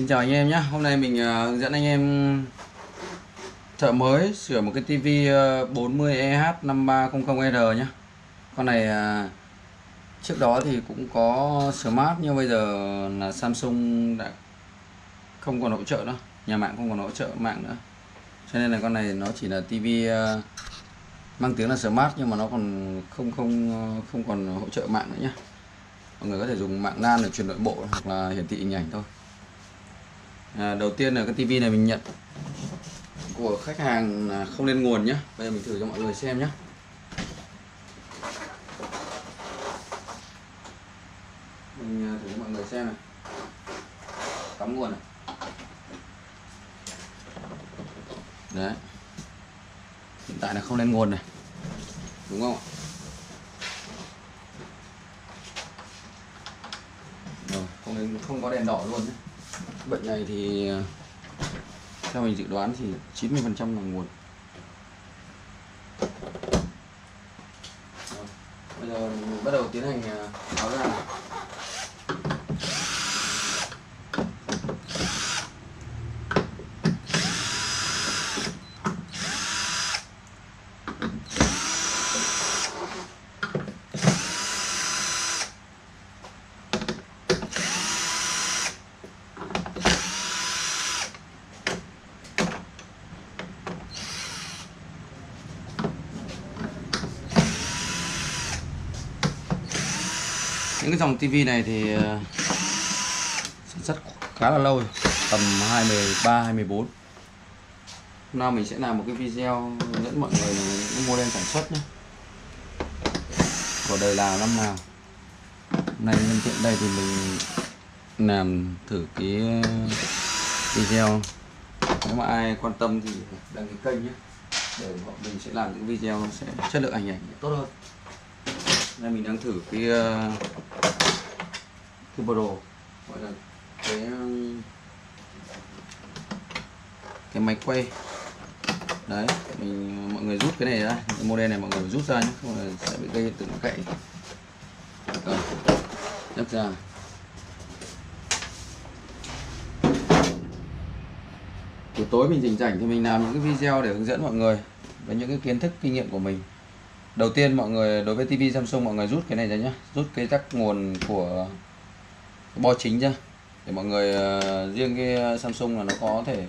Xin chào anh em nhé. Hôm nay mình uh, hướng dẫn anh em thợ mới sửa một cái tivi uh, 40EH5300R nhé. Con này uh, trước đó thì cũng có Smart nhưng bây giờ là Samsung đã không còn hỗ trợ nữa. Nhà mạng không còn hỗ trợ mạng nữa. Cho nên là con này nó chỉ là tivi uh, ờ, mang tiếng là Smart nhưng mà nó còn không không không còn hỗ trợ mạng nữa nhé. Mọi người có thể dùng mạng LAN để truyền nội bộ hoặc là hiển thị hình ảnh thôi à, đầu tiên là cái tivi này mình nhận của khách hàng không lên nguồn nhé bây giờ mình thử cho mọi người xem nhé mình à, thử cho mọi người xem này. Cắm nguồn này. Đấy. Hiện tại là không lên nguồn này. Đúng không ạ? Rồi không lên không có đèn đỏ luôn nhé bệnh này thì ờ, theo mình dự đoán thì 90 phần trăm là nguồn. Bây giờ mình bắt đầu tiến hành ờ, tháo ra những cái dòng tivi này thì ờ, sản xuất khá là lâu rồi, tầm 23 24 hôm nay mình sẽ làm một cái video hướng dẫn mọi người những model sản xuất nhé. Của đời nào, năm nào. Hôm nay nhân tiện đây thì mình làm thử cái video. Nếu mà ai quan tâm thì đăng ký kênh nhé. Để bọn mình sẽ làm những video sẽ chất lượng ảnh ảnh tốt hơn đây mình đang thử cái uh, cái đồ gọi là cái ờ, cái máy quay. Đấy mình mọi người rút cái này ra cái model này mọi người rút ra nhé không là sẽ bị gây tự tượng gãy. Rồi nhấc ra. Buổi tối mình rảnh rảnh thì mình làm những cái video để hướng dẫn mọi người với những cái kiến thức kinh nghiệm của mình đầu tiên mọi người đối với TV Samsung mọi người rút cái này ra nhé rút cái tắc nguồn của bo chính ra. Để mọi người uh, riêng cái ờ, Samsung là nó có thể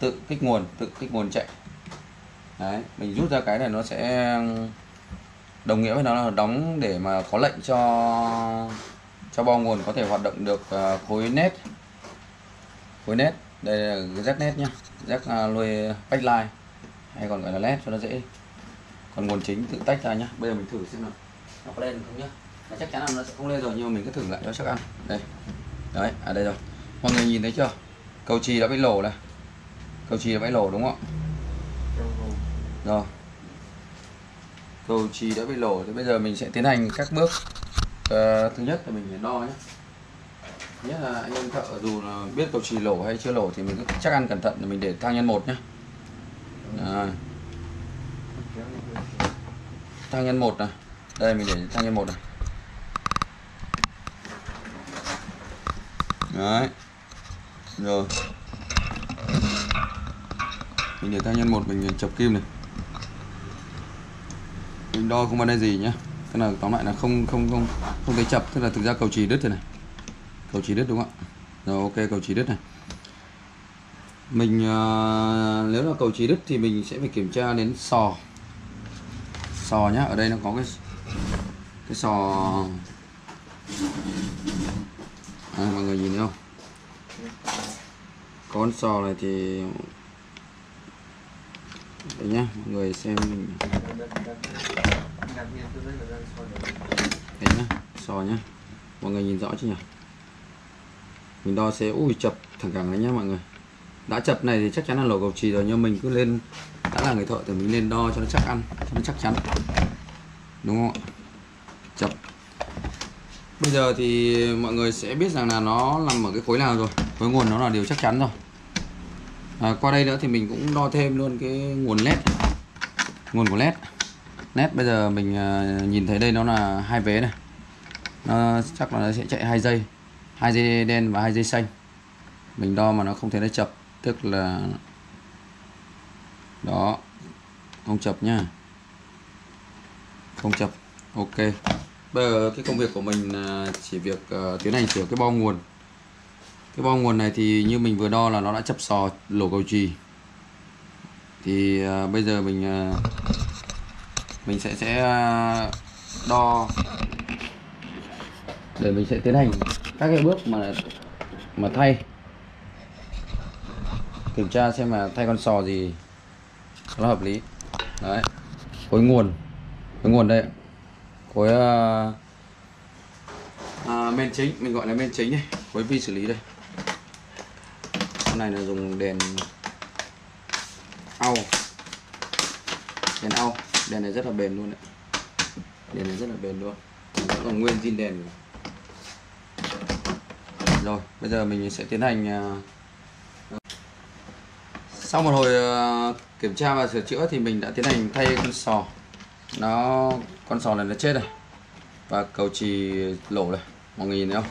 tự kích nguồn tự kích nguồn chạy. Đấy mình rút ra cái này nó sẽ đồng nghĩa với nó là đóng để mà có lệnh cho cho bo nguồn có thể hoạt động được uh, khối nét. Khối nét đây là jack nét nhá. Jack uh, nuôi backlight hay còn gọi là led cho nó dễ phần nguồn chính tự tách ra nhá. Bây giờ mình thử xem nào. Nó có lên không nhá? Nó chắc chắn là nó sẽ không lên rồi nhưng mà mình cứ thử lại cho chắc ăn. Đây. Đấy à đây rồi. Mọi người nhìn thấy chưa? Cầu chì đã bị lổ này. Cầu chì đã bị lổ đúng không ạ? Rồi. Cầu chì đã bị lổ. Thì bây giờ mình sẽ tiến hành các bước. À, thứ nhất là mình phải đo nhé nhất là anh em thợ dù là biết cầu chì lổ hay chưa lổ thì mình cứ chắc ăn cẩn thận là mình để thang nhân một nhé Đấy thang nhân một này. Đây mình để thang nhân một này. Đấy. Rồi. Mình để thang nhân một mình chập kim này. Mình đo không vấn đây gì nhá. Tức là tóm lại là không không không không thấy chập. Tức là thực ra cầu chì đứt rồi này. Cầu chì đứt đúng không ạ? Rồi ok cầu chì đứt này. Mình uh, nếu là cầu chì đứt thì mình sẽ phải kiểm tra đến sò sò nhá ở đây nó có cái cái sò. À, mọi người nhìn thấy không? Con sò này thì đấy nhá mọi người xem mình. Đấy nhá sò nhá. Mọi người nhìn rõ chưa nhỉ? Mình đo sẽ ui chập thẳng cẳng đấy nhá mọi người. Đã chập này thì chắc chắn là lỗ cầu trì rồi nhưng mình cứ lên đã là người thợ thì mình nên đo cho nó chắc ăn cho nó chắc chắn. Đúng không chập bây giờ thì mọi người sẽ biết rằng là nó nằm ở cái khối nào rồi. Khối nguồn nó là điều chắc chắn rồi. À, qua đây nữa thì mình cũng đo thêm luôn cái nguồn led. Nguồn của led. Led bây giờ mình à, nhìn thấy đây nó là hai vế này. Nó chắc là nó sẽ chạy hai dây, hai dây đen và hai dây xanh. Mình đo mà nó không thấy nó chập tức là đó. Không chập nhá. Không chập. Ok. Bây giờ cái công việc của mình là chỉ việc uh, tiến hành sửa cái bo nguồn. Cái bo nguồn này thì như mình vừa đo là nó đã chập sò lỗ cầu trì thì uh, bây giờ mình uh, mình sẽ sẽ uh, đo để mình sẽ tiến hành các cái bước mà mà thay. Kiểm tra xem là thay con sò gì nó hợp lý. Đấy. Khối nguồn. Khối nguồn đây khối uh, uh, men chính. Mình gọi là men chính đây khối vi xử lý đây. Con này là dùng đèn au. Đèn au. Đèn này rất là bền luôn đấy đèn này rất là bền luôn. Vẫn còn nguyên zin đèn. Rồi bây giờ mình sẽ tiến hành uh, sau một hồi ờ, kiểm tra và sửa chữa thì mình đã tiến hành thay con sò. Nó, con sò này nó chết này và cầu trì lỗ này mọi người nhìn thấy không?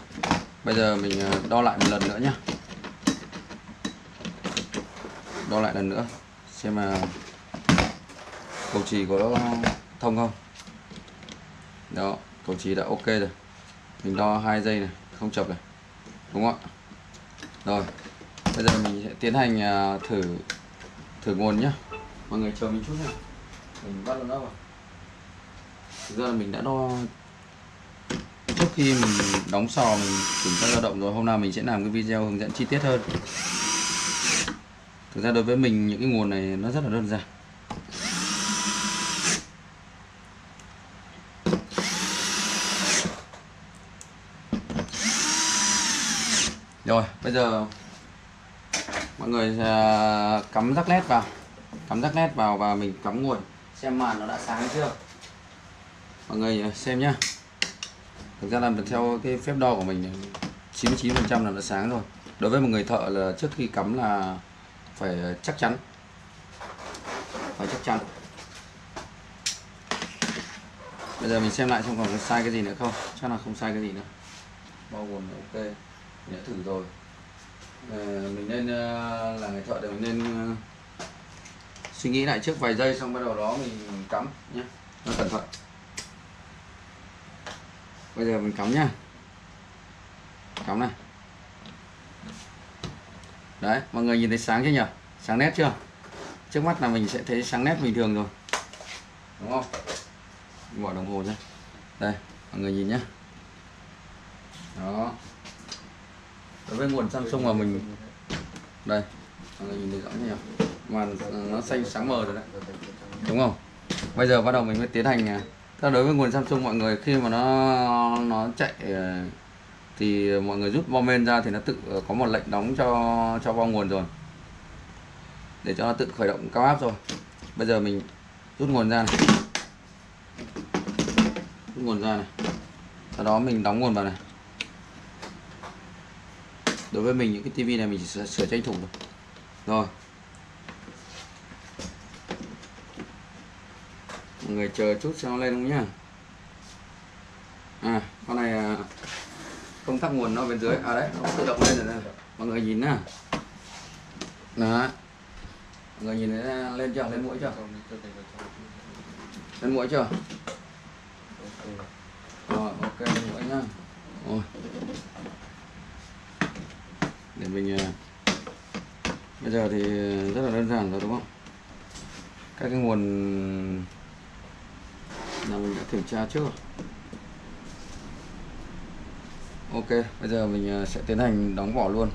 Bây giờ mình ờ, đo lại một lần nữa nhé đo lại lần nữa, xem mà cầu trì có thông không? Đó, cầu trì đã ok rồi. Mình đo hai giây này, không chập này. Đúng không ạ? Rồi bây giờ mình sẽ tiến hành à, thử thử nguồn nhá. Mọi người chờ mình chút nha mình bắt nó vào. Thực ra là mình đã đo, trước khi mình đóng sò, mình kiểm tra dao động rồi, hôm nào mình sẽ làm cái video hướng dẫn chi tiết hơn. Thực ra đối với mình, những cái nguồn này nó rất là đơn giản. Rồi, bây giờ mọi người uh, cắm rắc nét vào. Cắm rắc nét vào và mình cắm nguồn xem màn nó đã sáng chưa? Mọi người à, xem nhá. Thực ra là theo cái phép đo của mình 99% là nó sáng rồi. Đối với một người thợ là trước khi cắm là phải à, chắc chắn. Phải chắc chắn. Bây giờ mình xem lại xem còn sai cái gì nữa không? Chắc là không sai cái gì nữa. Bao gồm ok. Mình đã thử rồi à, mình nên ờ, là người thợ đều mình nên ờ, suy nghĩ lại trước vài giây xong bắt đầu đó mình cắm nhé nó cẩn thận. Bây giờ mình cắm nhá. Cắm này. Đấy mọi người nhìn thấy sáng chưa nhỉ? Sáng nét chưa? Trước mắt là mình sẽ thấy sáng nét bình thường rồi. Đúng không? Mình bỏ đồng hồ ra, đây mọi người nhìn nhé đó đối với nguồn Samsung mà mình đây mọi người nhìn thấy rõ nhỉ? Mà nó xanh sáng mờ rồi đấy. Đúng không? Bây giờ bắt đầu mình mới tiến hành à. theo đối với nguồn Samsung, mọi người khi mà nó nó chạy à, thì mọi người rút bom men ra thì nó tự à, có một lệnh đóng cho cho vo nguồn rồi. Để cho nó tự khởi động cao áp rồi. Bây giờ mình rút nguồn ra này. Rút nguồn ra này. Sau đó mình đóng nguồn vào này đối với mình những cái tivi này mình chỉ sửa, sửa tranh thủ thôi. Rồi. Mọi người chờ chút cho nó lên không nhá. À con này không công tắc nguồn nó bên dưới. À đấy nó tự động lên rồi đây. mọi người nhìn nè đó. Mọi người nhìn thấy lên chưa? Lên mũi chưa? Lên mũi chưa? Rồi ok mũi nhá. Rồi để mình à, bây giờ thì rất là đơn giản rồi, đúng không? Các cái nguồn là mình đã kiểm tra trước. Rồi ok, bây giờ mình à, sẽ tiến hành đóng vỏ luôn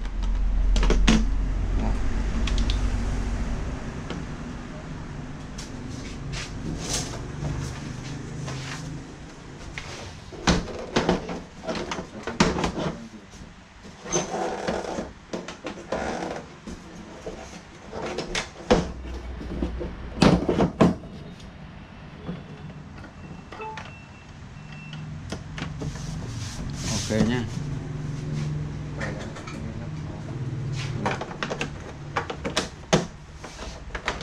ok nhé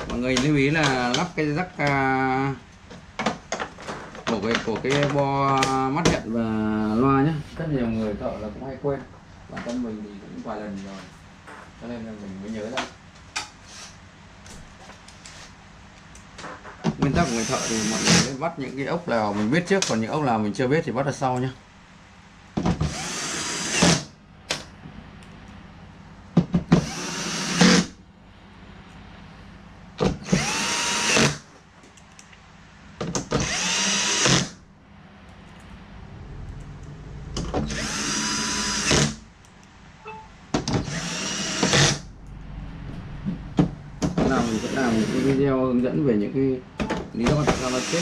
mọi người lưu ý là lắp cái rắc uh, của cái của cái bo mắt nhận và loa nhé rất nhiều người thợ là cũng hay quên. Bản thân mình thì cũng vài lần rồi. Cho nên là mình mới nhớ ra. Nguyên tắc của người thợ thì mọi người bắt những cái ốc nào mình biết trước còn những ốc nào mình chưa biết thì bắt ở sau nhé Thế nào mình sẽ làm những cái video hướng dẫn về những cái lý do tại sao nó chết.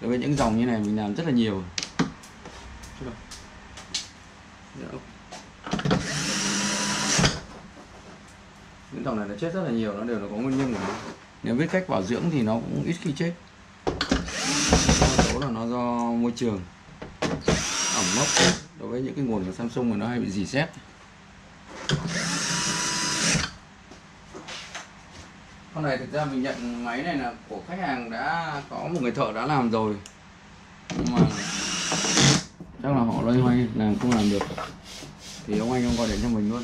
Đối với những dòng như này mình làm rất là nhiều. Dạ, những dòng này nó chết rất là nhiều, nó đều là có nguyên nhân của nó. Nếu biết cách bảo dưỡng thì nó cũng ít khi chết. Đa số là nó do môi trường. Ẩm mốc. Đối với những cái nguồn của Samsung mà nó hay bị dì xét. Con này thực ra mình nhận máy này là của khách hàng đã có một người thợ đã làm rồi. Nhưng mà chắc là họ loay hoay, làm không làm được. Thì ông anh ông gọi điện cho mình luôn.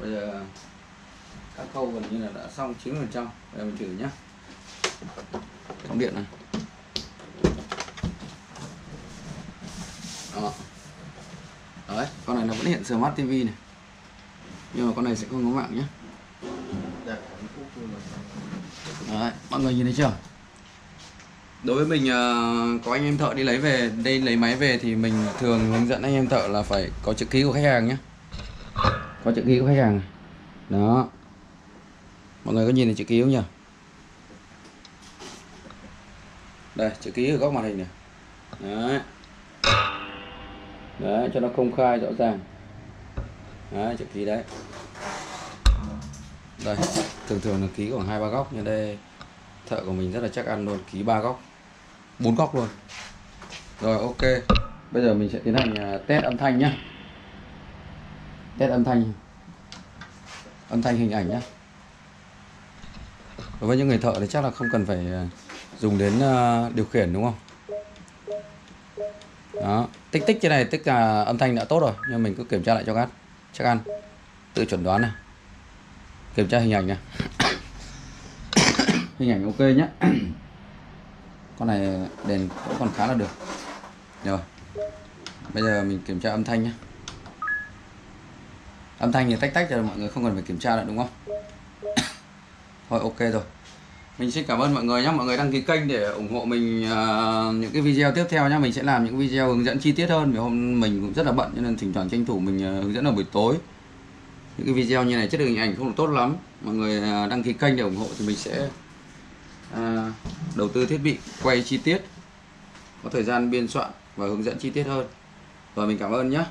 Bây giờ các khâu gần như là đã xong 90 phần trăm. Bây giờ mình thử nhá. Trong điện này. Đó. Đấy, con này nó vẫn hiện smart tv này. Nhưng mà con này sẽ không có mạng nhé Đấy, mọi người nhìn thấy chưa? Đối với mình ờ, có anh em thợ đi lấy về, đây lấy máy về thì mình thường hướng dẫn anh em thợ là phải có chữ ký của khách hàng nhé. Có chữ ký của khách hàng. Đó. Mọi người có nhìn thấy chữ ký không nhỉ? Đây, chữ ký ở góc màn hình này. Đấy. Đấy, cho nó công khai rõ ràng. Đấy, chữ ký đấy đây, thường thường là ký khoảng hai, ba góc, nhưng đây, thợ của mình rất là chắc ăn luôn, ký ba góc. Bốn góc luôn. Rồi, ok. Bây giờ mình sẽ tiến hành à, test âm thanh nhá. Test âm thanh. Âm thanh hình ảnh nhá. Đối với những người thợ thì chắc là không cần phải à, dùng đến à, điều khiển, đúng không? Đó. Tích tích trên này, tích là âm thanh đã tốt rồi, nhưng mình cứ kiểm tra lại cho các chắc ăn. Tự chuẩn đoán này kiểm tra hình ảnh này hình ảnh ok nhé con này đèn cũng còn khá là được. Rồi. Bây giờ mình kiểm tra âm thanh nhé âm thanh thì tách tách rồi mọi người không cần phải kiểm tra lại đúng không? Thôi ok rồi. Mình xin cảm ơn mọi người nhé mọi người đăng ký kênh để ủng hộ mình uh, những cái video tiếp theo nhé mình sẽ làm những video hướng dẫn chi tiết hơn. Vì hôm mình cũng rất là bận cho nên thỉnh thoảng tranh thủ mình uh, hướng dẫn ở buổi tối những cái video như này chất lượng hình ảnh không được tốt lắm. Mọi người à, đăng ký kênh để ủng hộ thì mình sẽ à, đầu tư thiết bị quay chi tiết có thời gian biên soạn và hướng dẫn chi tiết hơn. Và mình cảm ơn nhé